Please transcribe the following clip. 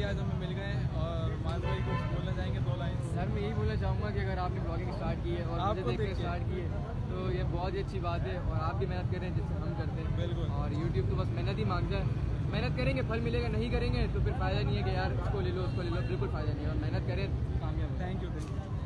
भाई आज हमें मिल गए हैं और माज भाई को बोलना चाहेंगे दो लाइन सर मैं यही बोलना चाहूँगा कि अगर आपने ब्लॉगिंग स्टार्ट की है और आपने देखकर देख के। स्टार्ट की है तो ये बहुत ही अच्छी बात है और आप भी मेहनत करें जैसे हम करते हैं। बिल्कुल। और यूट्यूब तो बस मेहनत ही माँगता है। मेहनत करेंगे फल मिलेगा नहीं करेंगे तो फिर फ़ायदा नहीं है कि यार उसको ले लो उसको ले लो बिल्कुल फ़ायदा नहीं है। और मेहनत करें कामयाब थैंक यू थैंक यू